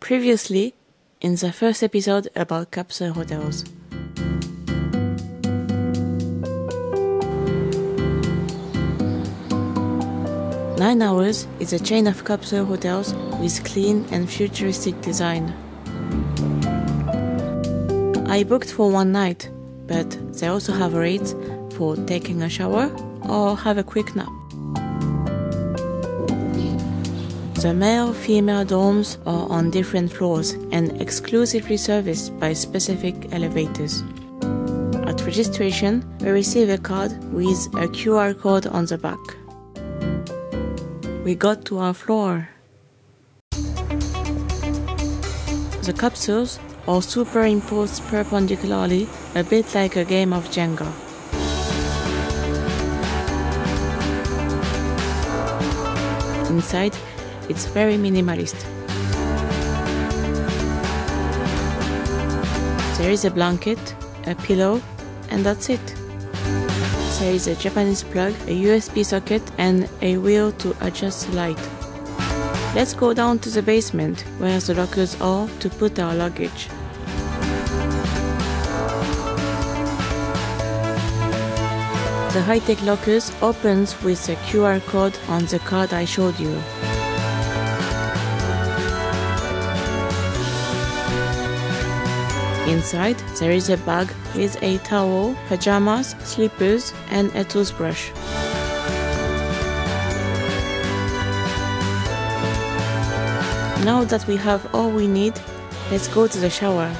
Previously, in the first episode about capsule hotels. Nine Hours is a chain of capsule hotels with clean and futuristic design. I booked for one night, but they also have rates for taking a shower or have a quick nap. The male female dorms are on different floors and exclusively serviced by specific elevators. At registration, we receive a card with a QR code on the back. We got to our floor. The capsules are superimposed perpendicularly, a bit like a game of Jenga. Inside, it's very minimalist. There is a blanket, a pillow, and that's it. There is a Japanese plug, a USB socket, and a wheel to adjust the light. Let's go down to the basement where the lockers are to put our luggage. The high-tech lockers opens with a QR code on the card I showed you. Inside, there is a bag with a towel, pajamas, slippers, and a toothbrush. Now that we have all we need, let's go to the shower.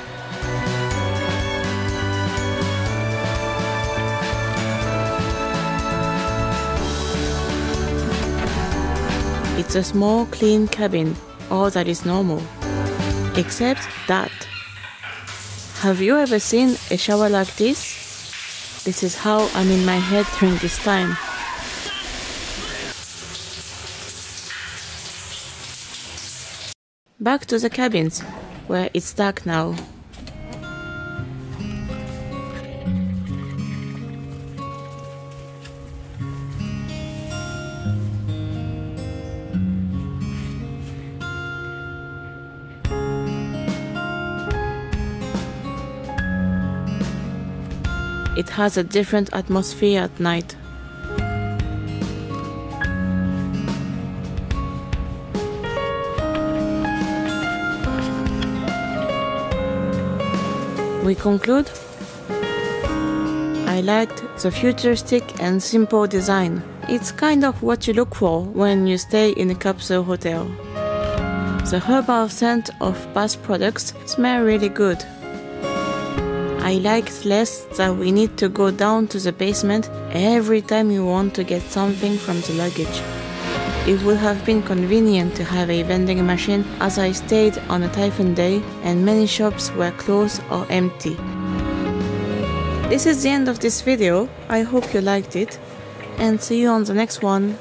It's a small, clean cabin, all that is normal. Except that. Have you ever seen a shower like this? This is how I'm in my head during this time. Back to the cabins, where it's dark now. It has a different atmosphere at night. We conclude I liked the futuristic and simple design. It's kind of what you look for when you stay in a capsule hotel. The herbal scent of bath products smell really good. I liked less that we need to go down to the basement every time you want to get something from the luggage. It would have been convenient to have a vending machine as I stayed on a typhoon day and many shops were closed or empty. This is the end of this video, I hope you liked it and see you on the next one.